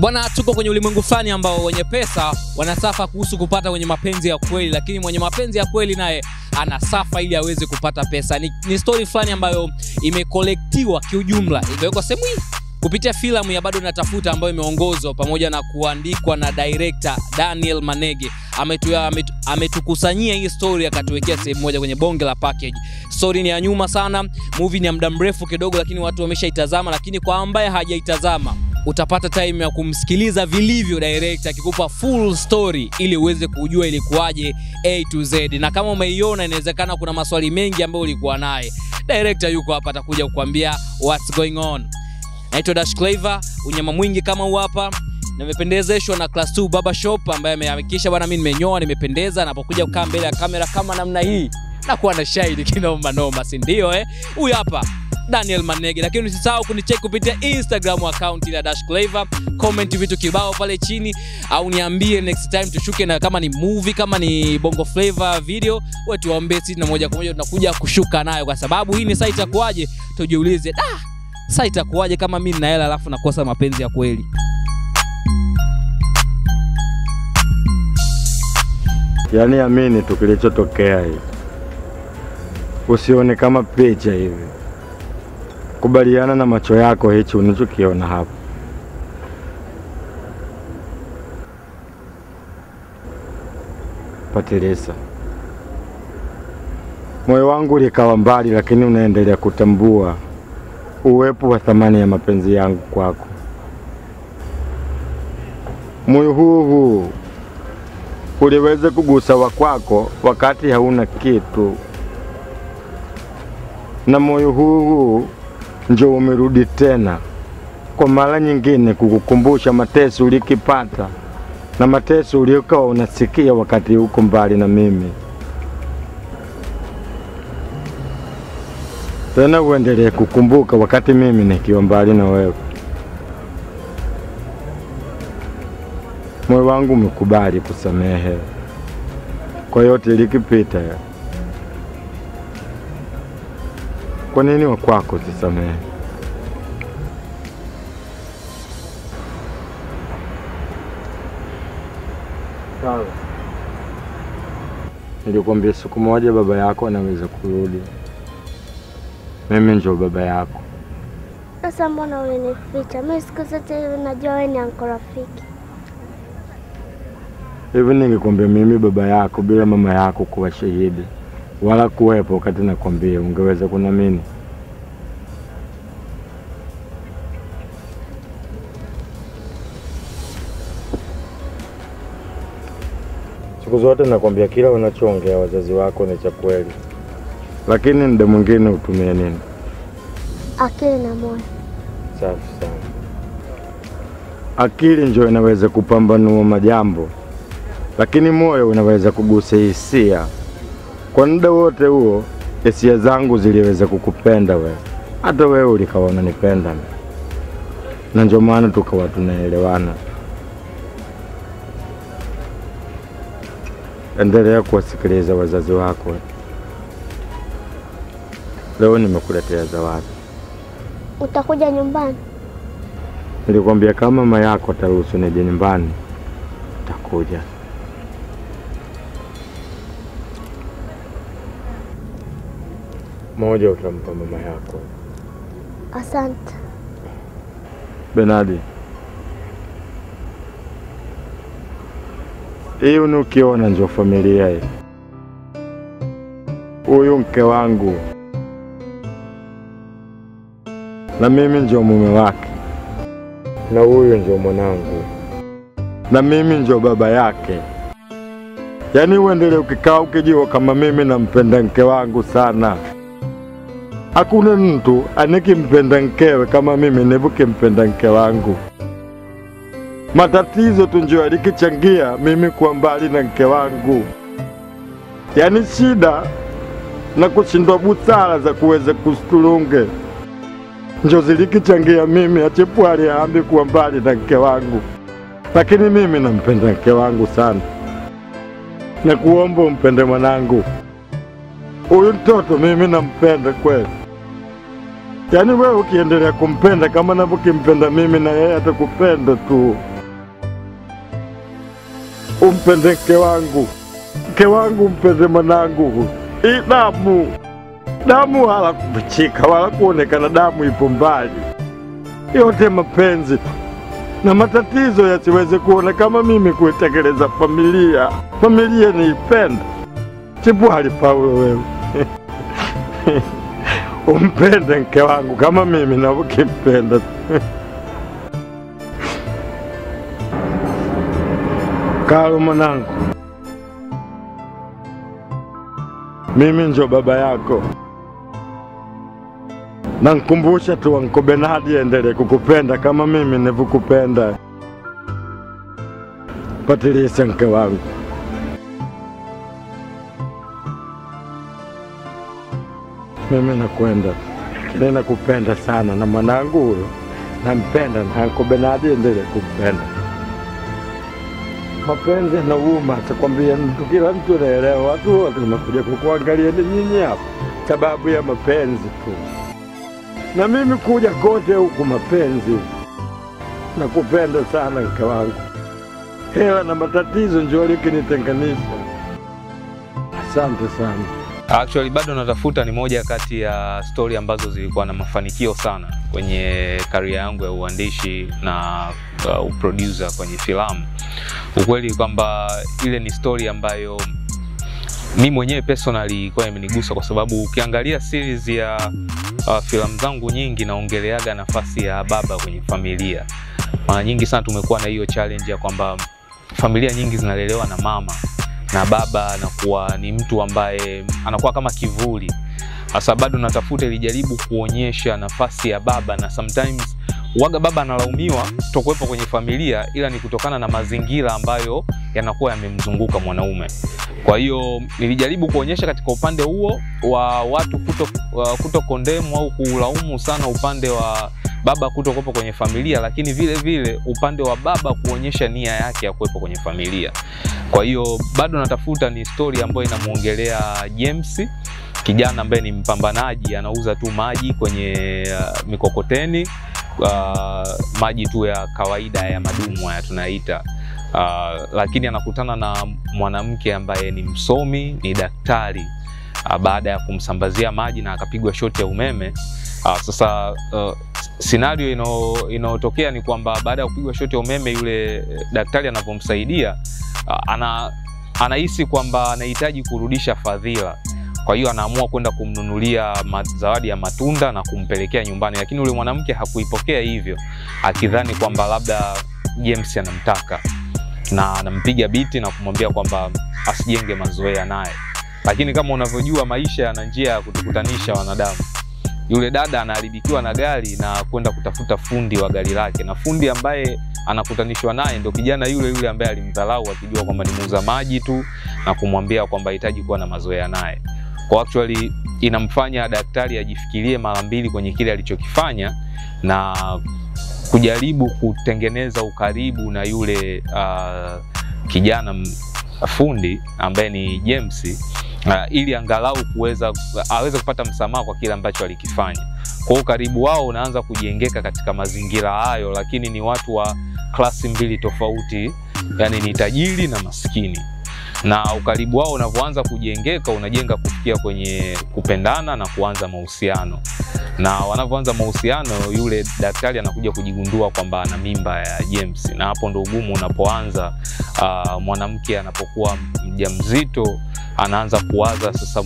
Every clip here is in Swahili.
E bwana, tuko kwenye ulimwengu fulani ambao wenye pesa wanasafa kuhusu kupata wenye mapenzi ya kweli, lakini mwenye mapenzi ya kweli naye anasafa ili aweze kupata pesa. Ni, ni story fulani ambayo imekolektiwa kiujumla, imewekwa sehemu hii kupitia filamu ya bado natafuta ambayo imeongozwa pamoja na kuandikwa na director Daniel Manege. Ametu, ametu, ametukusanyia hii story akatuwekea sehemu moja kwenye bonge la package. Story ni ya nyuma sana, movie ni ya muda mrefu kidogo, lakini watu wameshaitazama, lakini kwa ambaye hajaitazama utapata time ya kumsikiliza vilivyo director akikupa full story ili uweze kujua ilikuwaje A to Z, na kama umeiona inawezekana kuna maswali mengi ambayo ulikuwa naye. Director yuko hapa, atakuja kukwambia what's going on. Naitwa Dash Clever, unyama mwingi kama huu hapa. Nimependezeshwa na Class 2 Barber Shop ambaye amehakikisha bwana, mimi nimenyoa, nimependeza. Napokuja kukaa mbele ya kamera kama namna hii nakuwa na shahidi kinoma noma, si ndio? Eh, huyu hapa Daniel Manege, lakini usisahau kunicheck kupitia Instagram account ya Dash Clever. Comment vitu kibao pale chini, au niambie next time tushuke na kama ni movie, kama ni bongo flavor video, wewe tuambie, sisi, na moja kwa moja tunakuja kushuka nayo, kwa sababu hii ni site itakuwaje, tujiulize. Da! Sasa itakuwaje kama mimi nina hela alafu nakosa mapenzi ya kweli? Yaani amini tu kilichotokea hivi, usione kama picha hivi, kubaliana na macho yako hichi unachokiona hapo Patilisa, moyo wangu ulikawa mbali, lakini unaendelea kutambua uwepo wa thamani ya mapenzi yangu kwako. Moyo huu huu uliweze kugusa wa kwako wakati hauna kitu, na moyo huu huu njo umerudi tena kwa mara nyingine kukukumbusha mateso ulikipata na mateso uliokawa unasikia wakati huko mbali na mimi. Tena uendelee kukumbuka wakati mimi nikiwa mbali na wewe. Moyo wangu umekubali kusamehe kwa yote ilikipita. Kwa nini wa kwako zisamehe? Sawa, nilikwambia siku moja baba yako anaweza kurudi. Mimi ndio baba yako. Sasa mbona ulinificha? Mimi siku zote hivi najua wewe ni anko rafiki. Hivi ningekwambia mimi baba yako bila mama yako kuwa shahidi wala kuwepo wakati nakwambia, ungeweza kunamini? Siku zote nakwambia kila unachoongea wazazi wako ni cha kweli, lakini muda mwingine utumie nini? Akili na moyo. Safi sana. Akili ndio inaweza kupambanua majambo, lakini moyo unaweza kugusa hisia. Kwa muda wote huo, hisia zangu ziliweza kukupenda wewe, hata wewe ulikawa unanipenda, na ndio maana tukawa tunaelewana. Endelea kuwasikiliza wazazi wako. Leo nimekuletea zawadi. Utakuja nyumbani? Nilikwambia kama mama yako ataruhusu nije nyumbani, takuja. Moja utampa mama yako. Asante. Benadi, hii unukiona njo familia hii. Huyu mke wangu na mimi njo mume wake, na huyu njo mwanangu, na mimi njo baba yake. Yaani uendelee ukikaa ukijua kama mimi nampenda mke wangu sana. Hakuna mtu anikimpenda nkewe kama mimi nivukimpenda mke wangu. Matatizo tu ndio mimi kuwa mbali na mke wangu, yaani shida na kushindwa busara za kuweza kusturunge njo zilikichangia mimi achepwali aambi kuwa mbali na mke wangu, lakini mimi nampenda mke wangu sana, na kuomba umpende mwanangu. Huyu mtoto. Mimi nampenda kweli, Yaani wewe ukiendelea kumpenda kama navyokimpenda mimi, na yeye atakupenda tu. Umpende mke wangu, mke wangu, umpende mwanangu. Hii damu damu, wala kufichika wala kuonekana, damu ipo mbali, yote mapenzi na matatizo yasiweze kuona kama mimi kuitekeleza familia. Familia niipenda. Chibwali Paulo, wewe umpende mke wangu kama mimi navyokimpenda. Kalo mwanangu, mimi njo baba yako, na nkumbusha tu Anko Benadi endelee kukupenda kama mimi nivukupenda. Patilisa mke wangu. Mimi nakwenda, lakini nakupenda sana, na mwanangu huyo nampenda, na endelee kumpenda. Mapenzi yanauma, takwambia mtu, kila mtu anaelewa. Watu wote wanakuja kukuangalia ni nyinyi hapa sababu ya mapenzi tu, na mimi kuja kote huku mapenzi. Nakupenda sana mke wangu, hela na matatizo njoo likinitenganisha. Asante sana. Actually bado natafuta ni moja kati ya stori ambazo zilikuwa na mafanikio sana kwenye karia yangu ya uandishi na uh, uproducer kwenye filamu. Ukweli kwamba ile ni stori ambayo mi mwenyewe personally ilikuwa imenigusa kwa sababu ukiangalia series ya uh, filamu zangu nyingi naongeleaga nafasi ya baba kwenye familia. Mara nyingi sana tumekuwa na hiyo challenge ya kwamba familia nyingi zinalelewa na mama na baba anakuwa ni mtu ambaye anakuwa kama kivuli. hasa, bado natafuta ilijaribu kuonyesha nafasi ya baba, na sometimes waga baba analaumiwa tokuwepo kwenye familia, ila ni kutokana na mazingira ambayo yanakuwa yamemzunguka mwanaume. Kwa hiyo nilijaribu kuonyesha katika upande huo wa watu kuto, kuto kondemu au kulaumu sana upande wa baba kutokuwepo kwenye familia, lakini vile vile upande wa baba kuonyesha nia yake ya kuwepo kwenye familia. Kwa hiyo bado natafuta ni story ambayo inamwongelea James, kijana ambaye ni mpambanaji, anauza tu maji kwenye uh, mikokoteni uh, maji tu ya kawaida ya madumu haya tunaita uh, lakini anakutana na mwanamke ambaye ni msomi, ni daktari uh, baada ya kumsambazia maji na akapigwa shoti ya umeme uh, sasa uh, scenario inayotokea ni kwamba baada ya kupigwa shoti ya umeme yule daktari anavyomsaidia uh, ana anahisi kwamba anahitaji kurudisha fadhila kwa hiyo anaamua kwenda kumnunulia zawadi ya matunda na kumpelekea nyumbani, lakini yule mwanamke hakuipokea hivyo, akidhani kwamba labda James anamtaka na anampiga biti na kumwambia kwamba asijenge mazoea naye. Lakini kama unavyojua maisha yana njia ya kutukutanisha wanadamu. Yule dada anaharibikiwa na gari na kwenda kutafuta fundi wa gari lake, na fundi ambaye anakutanishwa naye ndo kijana yule yule ambaye alimdharau akijua kwamba ni muuza maji tu na kumwambia kwamba hahitaji kuwa na mazoea naye. Kwa actually inamfanya daktari ajifikirie mara mbili kwenye kile alichokifanya na kujaribu kutengeneza ukaribu na yule uh, kijana fundi ambaye ni James uh, ili angalau kuweza aweze kupata msamaha kwa kile ambacho alikifanya. Kwa hiyo ukaribu wao unaanza kujengeka katika mazingira hayo, lakini ni watu wa klasi mbili tofauti, yani ni tajiri na maskini na ukaribu wao unavyoanza kujengeka unajenga kufikia kwenye kupendana na kuanza mahusiano, na wanavyoanza mahusiano, yule daktari anakuja kujigundua kwamba ana mimba ya James, na hapo ndo ugumu unapoanza. Uh, mwanamke anapokuwa mjamzito anaanza kuwaza sasa,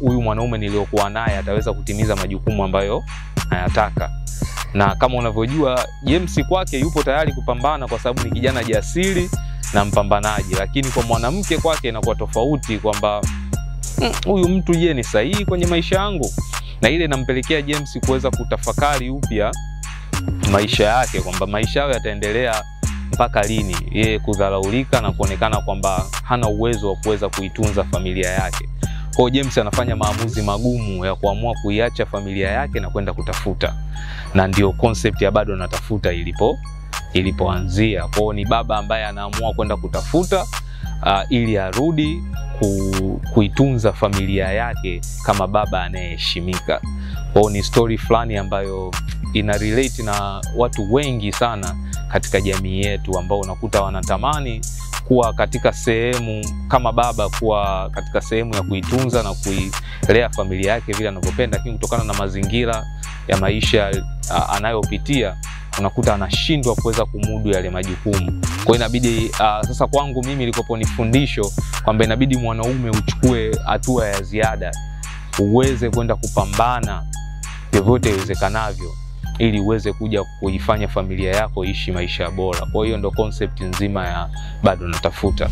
huyu uh, mwanaume niliyokuwa naye ataweza kutimiza majukumu ambayo anayataka na kama unavyojua James kwake yupo tayari kupambana kwa sababu ni kijana jasiri na mpambanaji, lakini kwa mwanamke kwake inakuwa tofauti kwamba huyu mm, mtu je, ni sahihi kwenye maisha yangu? Na ile inampelekea James kuweza kutafakari upya maisha yake kwamba maisha yao yataendelea mpaka lini, yeye kudharaulika na kuonekana kwamba hana uwezo wa kuweza kuitunza familia yake. Kwa James anafanya maamuzi magumu ya kuamua kuiacha familia yake na kwenda kutafuta, na ndio concept ya bado natafuta ilipo ilipoanzia. Kwao ni baba ambaye anaamua kwenda kutafuta uh, ili arudi ku, kuitunza familia yake kama baba anayeheshimika. Kwao ni stori fulani ambayo ina relate na watu wengi sana katika jamii yetu ambao unakuta wanatamani kuwa katika sehemu kama baba, kuwa katika sehemu ya kuitunza na kuilea familia yake vile anavyopenda, lakini kutokana na mazingira ya maisha anayopitia unakuta anashindwa kuweza kumudu yale majukumu. Kwa inabidi uh, sasa kwangu mimi ilikopo ni fundisho kwamba inabidi mwanaume uchukue hatua ya ziada, uweze kwenda kupambana vyovyote iwezekanavyo ili uweze kuja kuifanya familia yako ishi maisha bora. Kwa hiyo ndo concept nzima ya bado natafuta.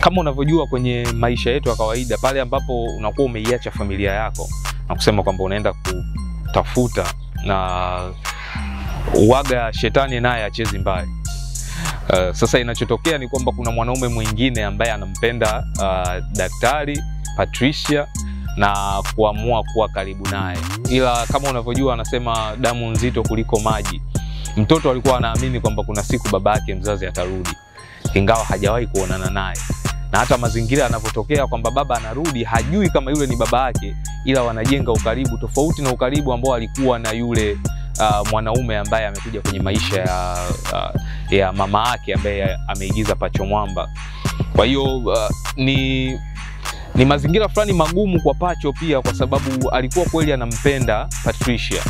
Kama unavyojua kwenye maisha yetu ya kawaida, pale ambapo unakuwa umeiacha familia yako na kusema kwamba unaenda kutafuta, na uwaga shetani naye achezi mbali. Uh, sasa inachotokea ni kwamba kuna mwanaume mwingine ambaye anampenda uh, daktari Patricia na kuamua kuwa karibu naye, ila kama unavyojua anasema damu nzito kuliko maji. Mtoto alikuwa anaamini kwamba kuna siku baba yake mzazi atarudi, ingawa hajawahi kuonana naye, na hata mazingira yanavyotokea kwamba baba anarudi, hajui kama yule ni baba yake, ila wanajenga ukaribu tofauti na ukaribu ambao alikuwa na yule uh, mwanaume ambaye amekuja kwenye maisha ya, uh, ya mama yake ambaye ameigiza Pacho Mwamba. Kwa hiyo uh, ni ni mazingira fulani magumu kwa Pacho pia, kwa sababu alikuwa kweli anampenda Patricia,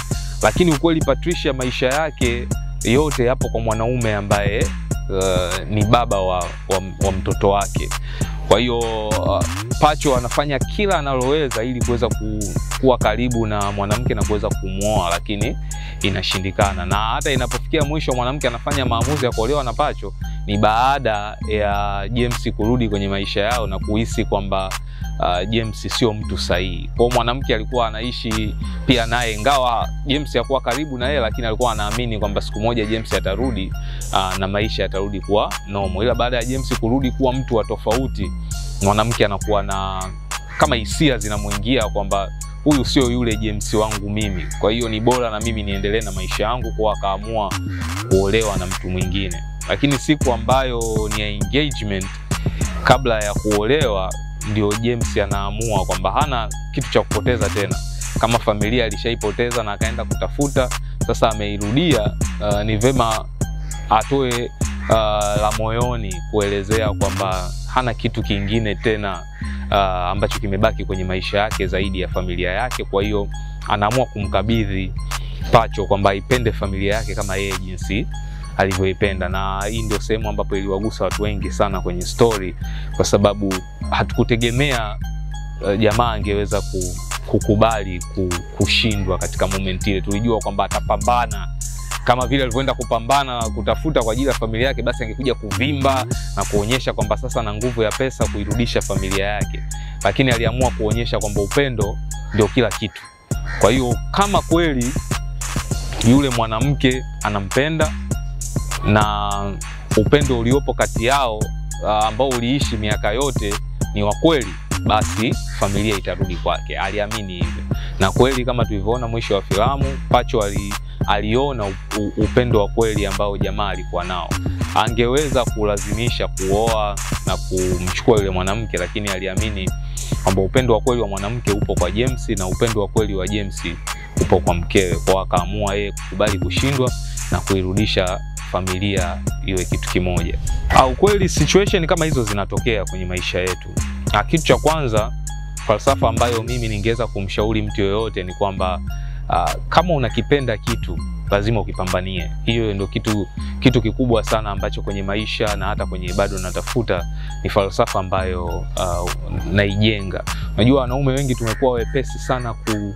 lakini ukweli Patricia maisha yake yote yapo kwa mwanaume ambaye uh, ni baba wa, wa, wa mtoto wake. Kwa hiyo uh, Pacho anafanya kila analoweza ili kuweza ku, kuwa karibu na mwanamke na kuweza kumwoa, lakini inashindikana. Na hata inapofikia mwisho mwanamke anafanya maamuzi ya kuolewa na Pacho ni baada ya James kurudi kwenye maisha yao na kuhisi kwamba uh, James sio mtu sahihi. Kwa mwanamke alikuwa anaishi pia naye, ingawa James hakuwa karibu na yeye, lakini alikuwa anaamini kwamba siku moja James atarudi uh, na maisha yatarudi kuwa normal. Ila baada ya James kurudi kuwa mtu wa tofauti, mwanamke anakuwa na kama hisia zinamwingia kwamba huyu sio yule James wangu mimi, kwa hiyo ni bora na mimi niendelee na maisha yangu, kwa akaamua kuolewa na mtu mwingine. Lakini siku ambayo ni ya engagement, kabla ya kuolewa, ndio James anaamua kwamba hana kitu cha kupoteza tena, kama familia alishaipoteza na akaenda kutafuta, sasa ameirudia. Uh, ni vema atoe uh, la moyoni kuelezea kwamba hana kitu kingine tena uh, ambacho kimebaki kwenye maisha yake zaidi ya familia yake. Kwa hiyo anaamua kumkabidhi Pacho kwamba aipende familia yake kama yeye jinsi alivyoipenda, na hii ndio sehemu ambapo iliwagusa watu wengi sana kwenye story, kwa sababu hatukutegemea uh, jamaa angeweza ku, kukubali ku, kushindwa katika moment ile. Tulijua kwamba atapambana kama vile alivyoenda kupambana kutafuta kwa ajili ya familia yake, basi angekuja kuvimba na kuonyesha kwamba sasa na nguvu ya pesa kuirudisha familia yake, lakini aliamua kuonyesha kwamba upendo ndio kila kitu. Kwa hiyo kama kweli yule mwanamke anampenda na upendo uliopo kati yao uh, ambao uliishi miaka yote ni wa kweli, basi familia itarudi kwake. Aliamini hivyo, na kweli kama tulivyoona mwisho wa filamu, Pacho ali aliona upendo wa kweli ambao jamaa alikuwa nao. Angeweza kulazimisha kuoa na kumchukua yule mwanamke, lakini aliamini kwamba upendo wa kweli wa mwanamke upo kwa James na upendo wa kweli wa James upo kwa mkewe. Kwa akaamua yeye kukubali kushindwa na kuirudisha familia iwe kitu kimoja. Au kweli situation kama hizo zinatokea kwenye maisha yetu. Na kitu cha kwanza, falsafa ambayo mimi ningeweza kumshauri mtu yoyote ni kwamba Uh, kama unakipenda kitu lazima ukipambanie. Hiyo ndio kitu kitu kikubwa sana ambacho kwenye maisha na hata kwenye bado natafuta ni falsafa ambayo uh, naijenga. Unajua, wanaume wengi tumekuwa wepesi sana ku,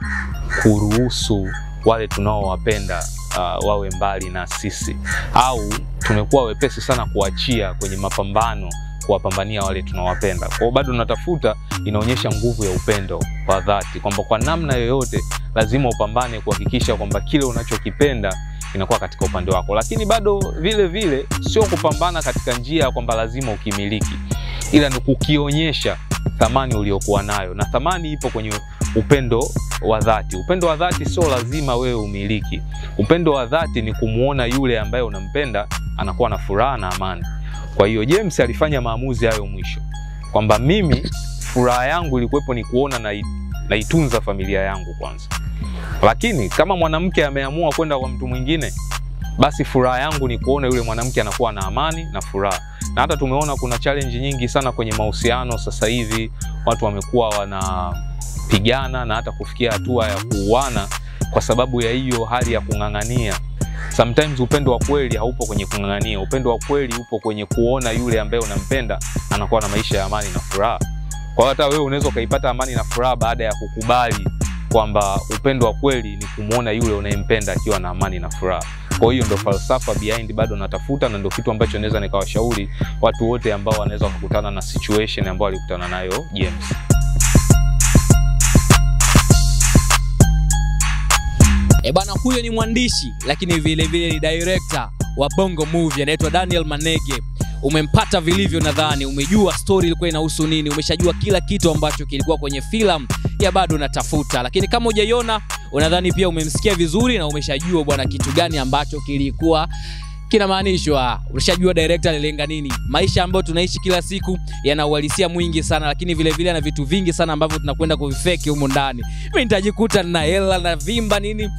kuruhusu wale tunaowapenda uh, wawe mbali na sisi, au tumekuwa wepesi sana kuachia kwenye mapambano kuwapambania wale tunawapenda. Kwa bado natafuta inaonyesha nguvu ya upendo wa dhati, kwamba kwa namna yoyote lazima upambane kuhakikisha kwamba kile unachokipenda inakuwa katika upande wako, lakini bado vile vile sio kupambana katika njia ya kwamba lazima ukimiliki, ila ni kukionyesha thamani uliokuwa nayo, na thamani ipo kwenye upendo wa dhati. Upendo wa dhati sio lazima wewe umiliki. Upendo wa dhati ni kumwona yule ambaye unampenda anakuwa na furaha na amani. Kwa hiyo James alifanya maamuzi hayo mwisho kwamba mimi furaha yangu ilikuwepo ni kuona na naitunza familia yangu kwanza. Lakini kama mwanamke ameamua kwenda kwa mtu mwingine, basi furaha yangu ni kuona yule mwanamke anakuwa na amani na furaha. Na hata tumeona kuna challenge nyingi sana kwenye mahusiano sasa hivi, watu wamekuwa wanapigana na hata kufikia hatua ya kuuana kwa sababu ya hiyo hali ya kung'ang'ania. Sometimes upendo wa kweli haupo kwenye kung'ang'ania. Upendo wa kweli upo kwenye kuona yule ambaye unampenda anakuwa na maisha ya amani na furaha. Kwa hata wewe unaweza ukaipata amani na furaha baada ya kukubali kwamba upendo wa kweli ni kumwona yule unayempenda akiwa na amani na furaha. Kwa hiyo ndo falsafa behind bado natafuta, na ndo kitu ambacho naweza nikawashauri watu wote ambao wanaweza wakakutana na situation ambayo walikutana nayo James. E bana, huyo ni mwandishi lakini vile vile ni director wa Bongo Movie anaitwa Daniel Manege. Umempata vilivyo, nadhani umejua story ilikuwa inahusu nini, umeshajua kila kitu ambacho kilikuwa kwenye filamu ya bado unatafuta, Lakini kama hujaiona, unadhani pia umemsikia vizuri na umeshajua bwana kitu gani ambacho kilikuwa kinamaanishwa. Ushajua director alilenga nini. Maisha ambayo tunaishi kila siku yana uhalisia mwingi sana, lakini vile vile na vitu vingi sana ambavyo tunakwenda kuvifeki humu ndani. Mimi nitajikuta na hela na vimba nini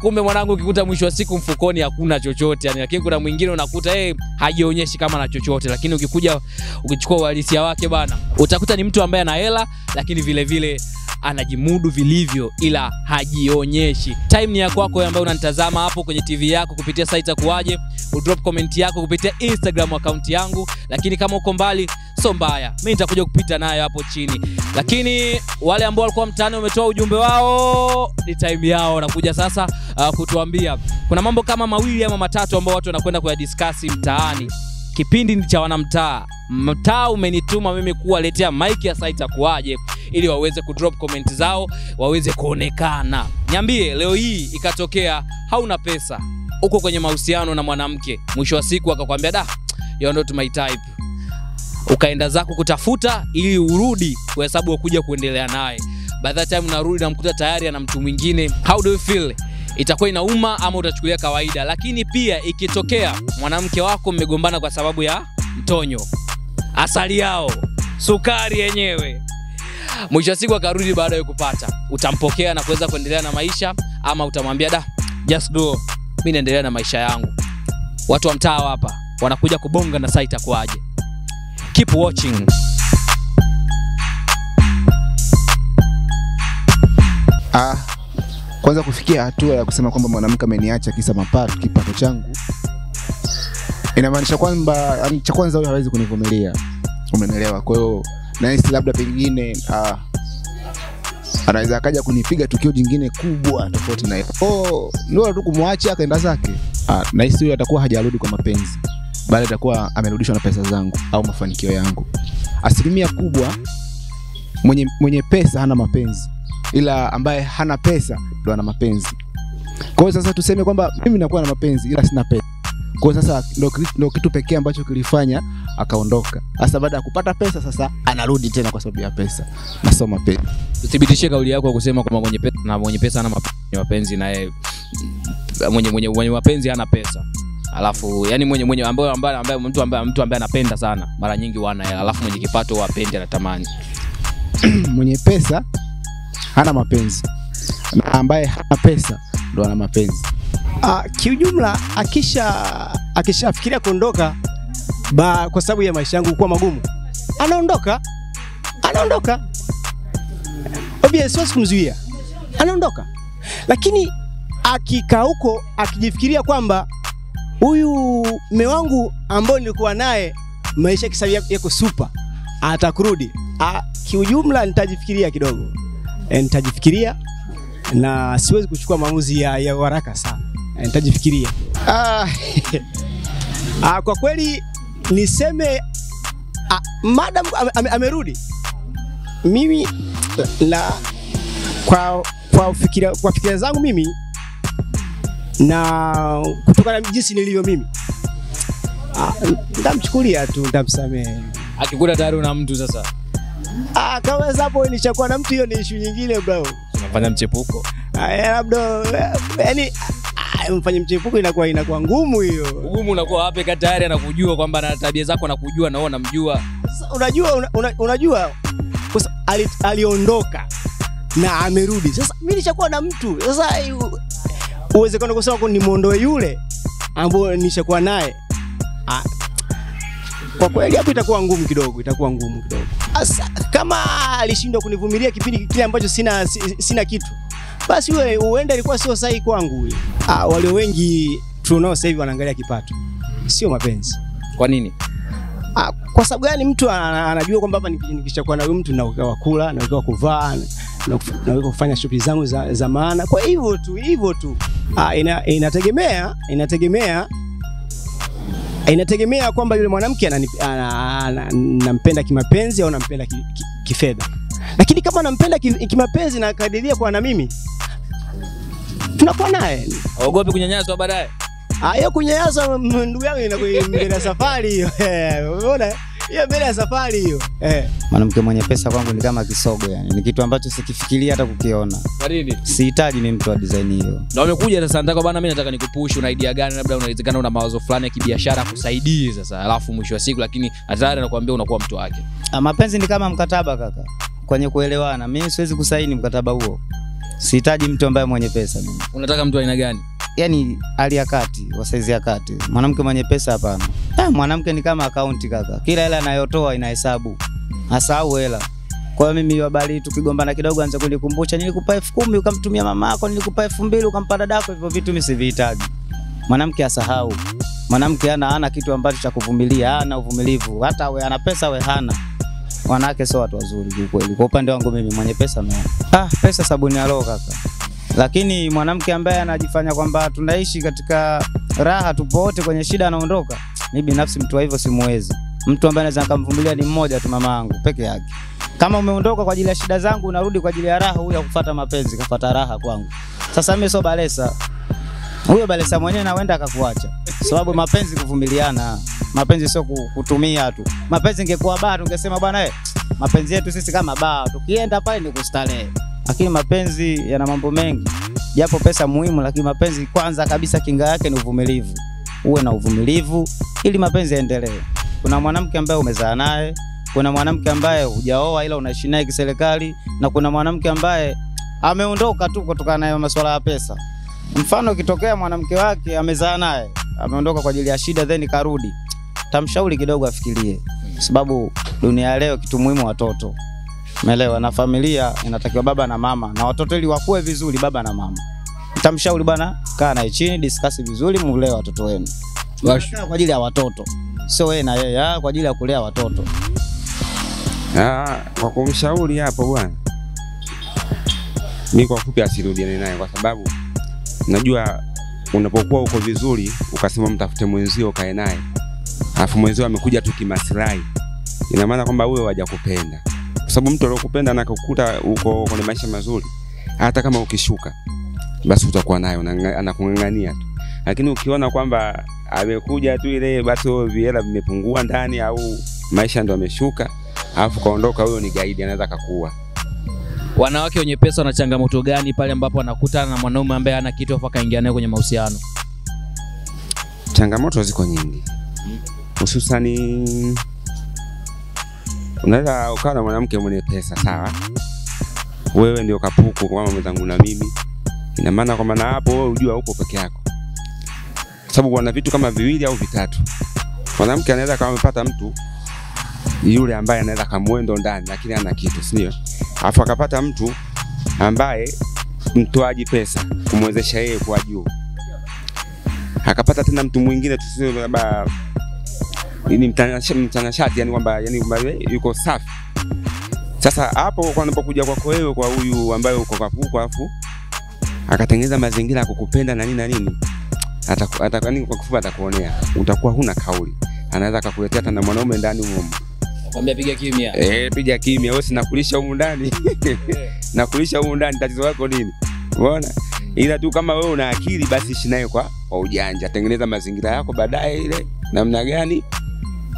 kumbe mwanangu, ukikuta mwisho wa siku mfukoni hakuna chochote yani, lakini kuna mwingine unakuta yeye hajionyeshi kama na chochote, lakini ukikuja ukichukua uhalisia wake bana, utakuta ni mtu ambaye ana hela, lakini vile vile anajimudu vilivyo, ila hajionyeshi. Time ni ya kwako ambayo unanitazama hapo kwenye TV yako kupitia site Kuwaje, udrop comment yako kupitia Instagram account yangu, lakini kama uko mbali so mbaya, mimi nitakuja kupita nayo hapo chini. Lakini wale ambao walikuwa mtaani wametoa ujumbe wao, ni time yao nakuja sasa uh, kutuambia kuna mambo kama mawili ama matatu ambao watu wanakwenda kuyadiskasi mtaani. Kipindi ni cha wanamtaa. Mtaa umenituma mimi kuwaletea mike ya site Kuwaje ili waweze kudrop comment zao waweze kuonekana. Nyambie leo hii ikatokea hauna pesa, uko kwenye mahusiano na mwanamke, mwisho wa siku akakwambia da, you not my type, ukaenda zako kutafuta ili urudi kuhesabu wakuja kuendelea naye. By that time unarudi namkuta tayari ana mtu mwingine. How do you feel? Itakuwa inauma ama utachukulia kawaida? Lakini pia ikitokea mwanamke wako mmegombana kwa sababu ya mtonyo, asali yao, sukari yenyewe mwisho wa siku akarudi baada ya kupata, utampokea na kuweza kuendelea na maisha ama utamwambia da, just go, mimi naendelea na maisha yangu. Watu wa mtaa hapa wanakuja kubonga na site Kuwaje. Keep watching. Ah, kwanza kufikia hatua ya kusema kwamba mwanamke ameniacha kisa mapato, kipato changu, inamaanisha kwamba cha kwanza huyo hawezi kunivumilia, umenielewa? Kwa hiyo nahisi labda pengine uh, anaweza akaja kunipiga tukio jingine kubwa tofauti na. Oh, ndio tu kumwacha akaenda zake. Ah, nahisi huyo atakuwa hajarudi kwa mapenzi, bali atakuwa amerudishwa na pesa zangu au mafanikio yangu. Asilimia kubwa mwenye, mwenye pesa hana mapenzi ila ambaye hana pesa ndo ana mapenzi. Kwa hiyo sasa tuseme kwamba mimi nakuwa na mapenzi ila sina pesa. Kwa hiyo sasa ndo, ndo kitu pekee ambacho kilifanya akaondoka. Sasa baada ya kupata pesa sasa anarudi tena kwa sababu ya pesa. Nasoma pesa. thibitishie kauli yako ya kusema kwamba mwenye pesa na mwenye pesa ana mapenzi na yeye mwenye, mwenye, mwenye mapenzi hana pesa alafu yani mwenye mwenye ambaye ambaye ambaye mtu ambaye mtu ambaye anapenda sana mara nyingi wana hela alafu mwenye kipato wapendi anatamani mwenye pesa hana mapenzi na ambaye hana pesa ndo ana mapenzi. Uh, kiujumla akisha akishafikiria kuondoka ba kwa sababu ya maisha yangu kuwa magumu, anaondoka anaondoka, obvious, kumzuia, anaondoka. Lakini akikaa huko akijifikiria kwamba huyu mme wangu ambao nilikuwa naye maisha kisa yako super, atakurudi, uh, kiujumla nitajifikiria kidogo. E, nitajifikiria na siwezi kuchukua maamuzi ya, ya haraka sana nitajifikiria. Ah, ah, kwa kweli niseme ah, madam am, am, amerudi. Mimi la, kwa, kwa, fikira, kwa fikira zangu mimi na kutokana na jinsi nilivyo mimi. Ah, nitamchukulia tu, nitamsamehe. Akikuta tayari una mtu sasa. Ah, kama hapo nishakuwa na mtu, hiyo ni issue nyingine bro. unafanya mchepuko. Ah, labda yani mfanye mchepuko inakuwa inakuwa ngumu hiyo. ugumu unakuwa wapi kati tayari anakujua kwamba na tabia zako anakujua na wewe unamjua Sasa unajua una, una, unajua kwa ali, aliondoka na amerudi. Sasa mimi nishakuwa na mtu sasa, uwezekano kusema kwa nimuondoe yule ambao nishakuwa naye kwa kweli hapo itakuwa ngumu kidogo, itakuwa ngumu kidogo. Asa, kama alishindwa kunivumilia kipindi kile ambacho sina, sina kitu, basi wewe uenda ilikuwa sio sahihi kwangu. Ah, walio wengi tunao sasa hivi wanaangalia kipato, sio mapenzi. Kwa nini? Ah, kwa sababu gani mtu anajua kwamba hapa niki- nikishakuwa na huyu mtu nawekewa kula, nawekewa kuvaa, na- nawekewa kufanya shughuli zangu za, za maana. Kwa hivyo tu hivyo tu ah, ina, inategemea inategemea inategemea kwamba yule mwanamke nampenda kimapenzi au nampenda ki, ki, kifedha. Lakini kama nampenda ki, na kadiria kwa na mimi tunakuwa naye Ogopi kunyanyaswa baadaye? Ah, hiyo kunyanyaswa ndugu yangu mbele ya safari hiyo. Unaona? Umeona? Hiyo mbele ya safari hiyo. Eh. Mwanamke mwenye pesa kwangu ni kama kisogo yani, ni kitu ambacho sikifikiria hata kukiona. Kwa nini? Sihitaji mimi mtu wa design hiyo. Na umekuja sasa, nataka bwana, mimi nataka nikupush, una idea gani? Labda unawezekana una mawazo fulani ya kibiashara kusaidie sasa, alafu mwisho wa siku, lakini hatari anakuambia unakuwa mtu wake. Ah, mapenzi ni kama mkataba kaka, kwenye kuelewana. Mimi siwezi kusaini mkataba huo. Sihitaji mtu ambaye mwenye pesa mimi. Unataka mtu aina gani? Yaani hali ya kati, wa saizi ya kati. Mwanamke mwenye pesa hapana. Ah, mwanamke ni kama akaunti kaka, kila hela anayotoa inahesabu, asahau hela. Kwa hiyo mimi habari tukigombana kidogo anza kunikumbusha nilikupa elfu kumi ukamtumia mama yako, nilikupa elfu mbili ukampa dadako, hivyo vitu mimi sivihitaji. Mwanamke asahau. Mwanamke ana ana kitu ambacho cha kuvumilia, hana uvumilivu. Hata awe ana pesa awe hana. Wanawake sio watu wazuri kiukweli. Kwa upande wangu mimi mwenye pesa no. Ah, pesa sabuni ya roho kaka. Lakini mwanamke ambaye anajifanya kwamba tunaishi katika raha, tupo wote kwenye shida, anaondoka, mi binafsi mtu wa hivyo simuwezi. Mtu ambaye anaweza nikamvumilia ni mmoja tu, mama yangu peke yake. Kama umeondoka kwa ajili ya shida zangu, unarudi kwa ajili ya raha, huyo akufuata mapenzi, kafuata raha kwangu. Sasa mimi sio balesa, huyo balesa mwenyewe nawenda akakuacha, sababu mapenzi kuvumiliana, mapenzi sio kutumia tu. Mapenzi ingekuwa baa, tungesema bwana eh, mapenzi yetu sisi kama baa, tukienda pale ni kustarehe, lakini mapenzi yana mambo mengi, japo pesa muhimu, lakini mapenzi kwanza kabisa kinga yake ni uvumilivu. Uwe na uvumilivu ili mapenzi yaendelee. Kuna mwanamke ambaye umezaa naye, kuna mwanamke ambaye hujaoa ila unaishi naye kiserikali, na kuna mwanamke ambaye ameondoka tu kutokana na masuala ya pesa. Mfano, ikitokea mwanamke wake amezaa naye, ameondoka kwa ajili ya shida, then karudi, tamshauri kidogo afikirie, sababu dunia ya leo kitu muhimu watoto Umeelewa? Na familia inatakiwa baba na mama na watoto ili wakue vizuri, baba na mama. Tamshauri bwana, kaa naye chini, discuss vizuri, mlee watoto wenu. Kwa ajili ya watoto, sio wewe na yeye, kwa ajili ya kulea watoto. Ah, kwa kumshauri hapo bwana, mi kwa fupi asirudiane naye, kwa sababu najua unapokuwa uko vizuri ukasema mtafute mwenzio ukae naye, alafu mwenzio amekuja tu kimaslahi, ina maana kwamba wewe hajakupenda, kwa sababu mtu aliyokupenda na kukuta uko kwenye maisha mazuri, hata kama ukishuka basi utakuwa naye, unanga- anakung'ang'ania tu, lakini ukiona kwamba amekuja tu ile basi vihela vimepungua ndani au maisha ndo ameshuka alafu kaondoka, huyo ni gaidi, anaweza kakuua. Wanawake wenye pesa wana changamoto gani pale ambapo wanakutana na mwanaume ambaye hana kitu afu akaingia naye kwenye mahusiano? Changamoto ziko nyingi, hususani unaweza ukawa na mwanamke mwenye pesa, sawa, wewe ndio kapuku kama mwenzangu na mimi, ina maana kwamba na hapo wewe ujua upo peke yako, sababu wana vitu kama viwili au vitatu. Mwanamke anaweza kama amepata mtu yule ambaye anaweza kamwendo ndani, lakini ana kitu, si ndio? Alafu akapata mtu ambaye mtoaji pesa kumwezesha yeye kuwa juu, akapata tena mtu mwingine tusio labda ni mtanasha- mtanashati, yani kwamba yani kwamba yuko safi. Sasa hapo wanapokuja kwako wewe kwa huyu ambaye uko kapuko, afu akatengeneza mazingira ya kukupenda na nini na nini, yani kwa kifupi atakuonea, utakuwa huna kauli, anaweza akakuletea hata na mwanaume ndani humo Kwambia piga kimya. Eh, piga kimya wewe, sinakulisha humu ndani. Nakulisha humu ndani, tatizo lako nini? Umeona? Ila tu kama wewe una akili basi ishi kwa, kwa ujanja, tengeneza mazingira yako baadaye ile namna gani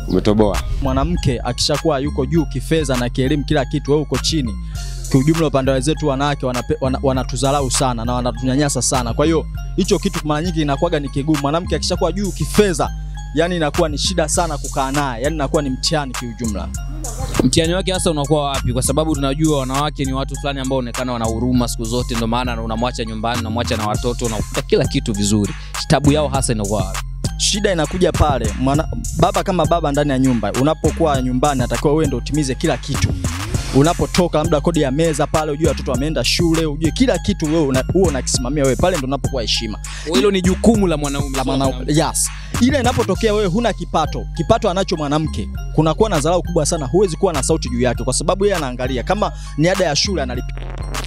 umetoboa. mwanamke akishakuwa yuko juu kifedha na kielimu kila kitu, wewe uko chini. Kiujumla, upande wenzetu wanawake wanape- wana- wanatudharau sana na wanatunyanyasa sana. Kwa hiyo hicho kitu mara nyingi inakuwaga ni kigumu. Mwanamke akishakuwa juu kifedha, yani inakuwa ni shida sana kukaa naye, yani inakuwa ni mtihani kiujumla. Mtihani wake hasa unakuwa wapi? Kwa sababu tunajua wanawake ni watu fulani ambao onekana wana huruma siku zote, ndio maana unamwacha nyumbani, unamwacha na watoto, unakuta kila kitu vizuri. Tabu yao hasa inakuwa wapi? Shida inakuja pale mwana, baba kama baba ndani ya nyumba unapokuwa nyumbani atakiwa wewe ndio utimize kila kitu unapotoka labda kodi ya meza pale ujue watoto wameenda shule ujue kila kitu wewe una, huo unakisimamia wewe pale ndo unapokuwa heshima Hilo ni jukumu la mwanaume. la mwanaume, yes. Ile inapotokea wewe huna kipato, kipato anacho mwanamke, kunakuwa na dharau kubwa sana. Huwezi kuwa na sauti juu yake, kwa sababu yeye anaangalia kama ni ada ya shule analipa,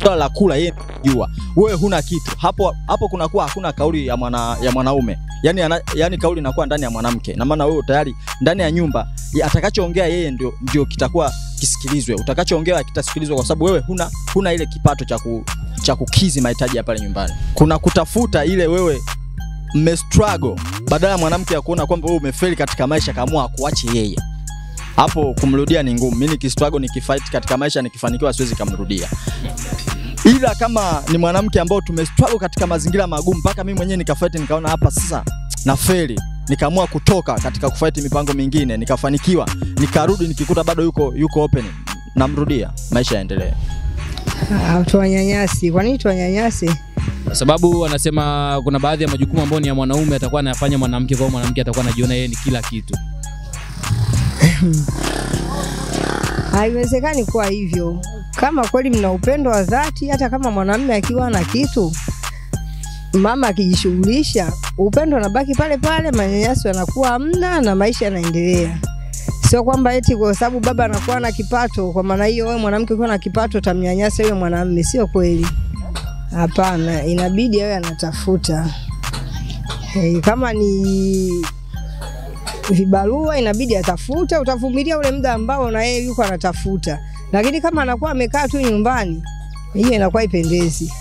swala la kula yeye jua, wewe huna kitu hapo hapo, kunakuwa hakuna kauli ya mwana, ya mwanaume yani, ana, yani kauli inakuwa ndani ya mwanamke, na maana wewe tayari ndani ya nyumba atakachoongea yeye ndio, ndio kitakuwa kisikilizwe, utakachoongea kitasikilizwa, kwa sababu wewe huna, huna ile kipato cha ku, cha kukizi mahitaji ya pale nyumbani. Kuna kutafuta ile wewe mme struggle badala ya mwanamke ya kuona kwamba wewe umefeli katika maisha kaamua akuache yeye hapo kumrudia ni ngumu. Mimi nikistruggle nikifight katika maisha nikifanikiwa siwezi kamrudia. Ila kama ni mwanamke ambao tumestruggle katika mazingira magumu mpaka mimi mwenyewe nikafight nikaona hapa sasa na feli nikaamua kutoka katika kufaiti mipango mingine nikafanikiwa nikarudi nikikuta bado yuko yuko open namrudia maisha yaendelee. Ah, tuwanyanyasi. Kwa nini tuwanyanyasi? Kwa sababu wanasema kuna baadhi ya majukumu ambayo ni ya mwanaume atakuwa anayafanya mwanamke, kwa mwanamke atakuwa anajiona yeye ni kila kitu. Haiwezekani kuwa hivyo. Kama kweli mna upendo wa dhati, hata kama mwanamume akiwa na kitu, mama akijishughulisha, upendo unabaki pale pale, manyanyaso yanakuwa hamna na maisha yanaendelea. Sio kwamba eti kwa sababu baba anakuwa na kipato, kwa maana hiyo wewe mwanamke ukiwa na kipato utamnyanyasa yule mwanamume. Sio kweli, hapana. Inabidi awe anatafuta hey, kama ni vibarua inabidi atafute, utavumilia ule muda ambao na yeye yuko anatafuta, lakini kama anakuwa amekaa tu nyumbani, hiyo inakuwa ipendezi.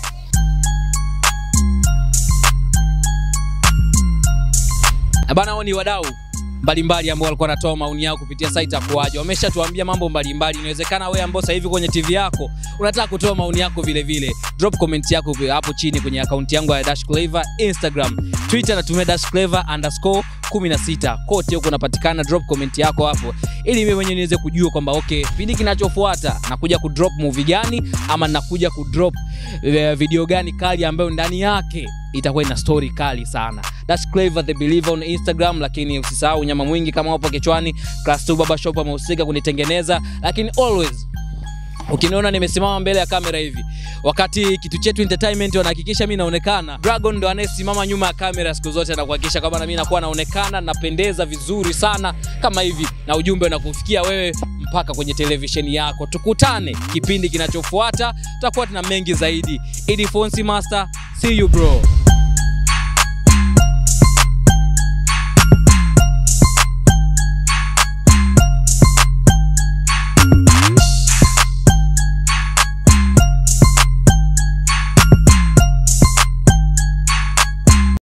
Bana, ni wadau mbalimbali ambao walikuwa wanatoa maoni yao kupitia site ya. Wameshatuambia mambo mbalimbali. Inawezekana wewe ambao sasa hivi kwenye TV yako unataka kutoa maoni yako vile vile, drop comment yako hapo chini kwenye akaunti yangu ya Dash Clever Instagram, Twitter natumia Dash underscore 16 kote huko unapatikana. Drop comment yako hapo, ili mimi mwenyewe niweze kujua kwamba okay, kipindi kinachofuata nakuja kudrop movie gani ama nakuja kudrop eh, video gani kali ambayo ndani yake itakuwa ina story kali sana. That's Clever the Believer on Instagram, lakini usisahau nyama mwingi kama wapo kichwani. Class 2 Baba Shop amehusika kunitengeneza, lakini always ukiniona nimesimama mbele ya kamera hivi. Wakati kitu chetu entertainment wanahakikisha mi naonekana. Dragon ndo anayesimama nyuma ya kamera siku zote na kuhakikisha kwamba mimi nakuwa naonekana napendeza vizuri sana kama hivi. Na ujumbe unakufikia wewe mpaka kwenye televisheni yako. Tukutane kipindi kinachofuata. Tutakuwa tuna mengi zaidi. Idi master see you bro